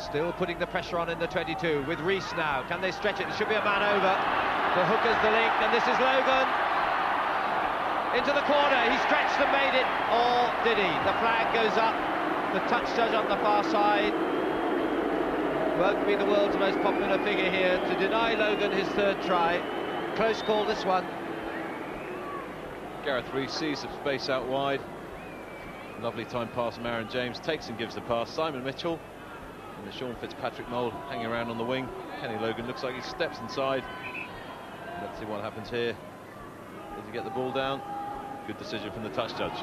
Still putting the pressure on in the 22 with Rees now. Can they stretch it? There should be a man over. The hooker's the link, and this is Logan. Into the corner. He stretched and made it. Or did he? The flag goes up. The touch judge on the far side won't be the world's most popular figure here to deny Logan his third try. Close call this one. Gareth Rees sees the space out wide. Lovely time pass from Aaron James. Takes and gives the pass. Simon Mitchell and the Sean Fitzpatrick mould hanging around on the wing. Kenny Logan looks like he steps inside. Let's see what happens here. Does he get the ball down? Good decision from the touch judge.